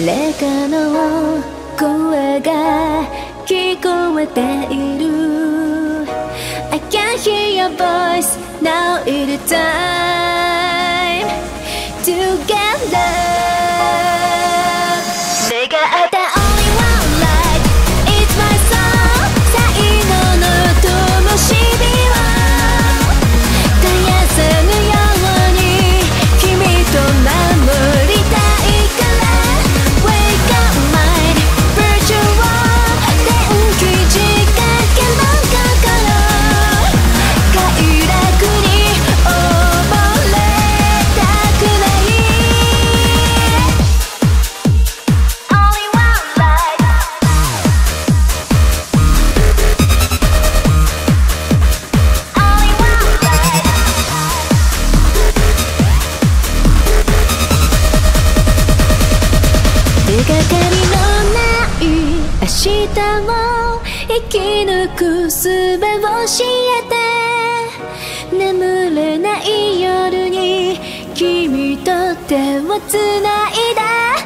誰かの声が聞こえている I can hear your voice now it is time together 願った only 手がかりのない明日を生き抜く術を教えて眠れない夜に君と手を繋いだ